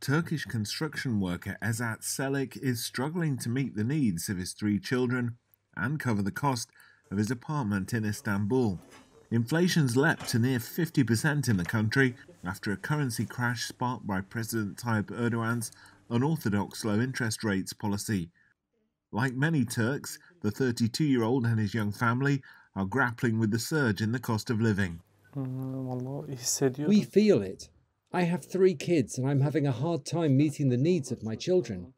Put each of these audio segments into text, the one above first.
Turkish construction worker Esat Celik is struggling to meet the needs of his three children and cover the cost of his apartment in Istanbul. Inflation's leapt to near 50% in the country after a currency crash sparked by President Tayyip Erdogan's unorthodox low interest rates policy. Like many Turks, the 32 year old and his young family are grappling with the surge in the cost of living. Hmm, we feel it. I have three kids and I'm having a hard time meeting the needs of my children.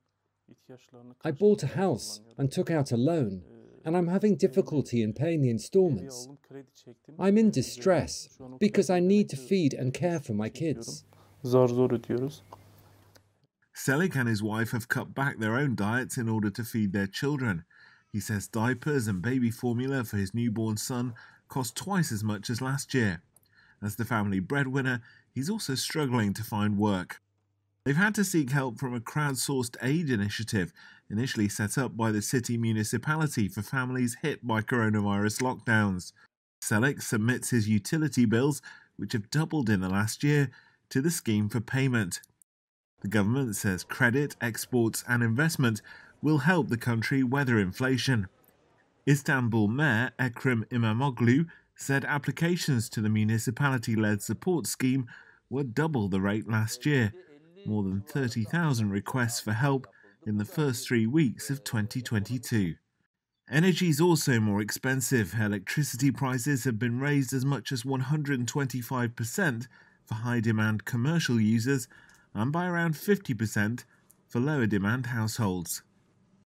I bought a house and took out a loan, and I'm having difficulty in paying the installments. I'm in distress because I need to feed and care for my kids. Celik and his wife have cut back their own diets in order to feed their children. He says diapers and baby formula for his newborn son cost twice as much as last year. As the family breadwinner, he's also struggling to find work. They've had to seek help from a crowdsourced aid initiative initially set up by the city municipality for families hit by coronavirus lockdowns. Celik submits his utility bills, which have doubled in the last year, to the scheme for payment. The government says credit, exports, and investment will help the country weather inflation. Istanbul Mayor Ekrem Imamoglu said applications to the municipality led support scheme were double the rate last year, more than 30,000 requests for help in the first three weeks of 2022. Energy is also more expensive. Electricity prices have been raised as much as 125% for high demand commercial users and by around 50% for lower demand households.